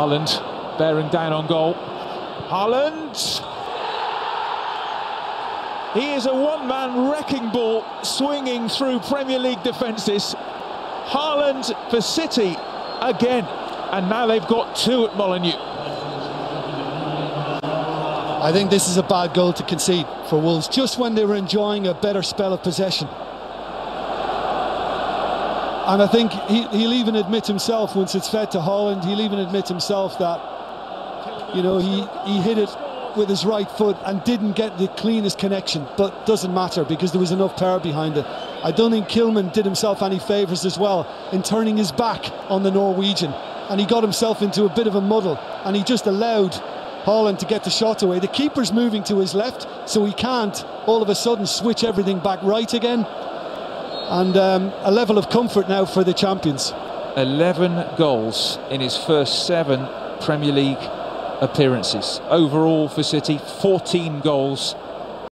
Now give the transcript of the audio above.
Haaland bearing down on goal. Haaland. He is a one-man wrecking ball swinging through Premier League defences. Haaland for City again. And now they've got two at Molineux. I think this is a bad goal to concede for Wolves, just when they were enjoying a better spell of possession. And I think he, will even admit himself, once it's fed to Haaland, he'll even admit himself that, you know, he, he hit it with his right foot and didn't get the cleanest connection, but doesn't matter because there was enough power behind it. I don't think Kilman did himself any favours as well in turning his back on the Norwegian, and he got himself into a bit of a muddle, and he just allowed Haaland to get the shot away. The keeper's moving to his left, so he can't all of a sudden switch everything back right again. And um, a level of comfort now for the champions. 11 goals in his first seven Premier League appearances. Overall for City, 14 goals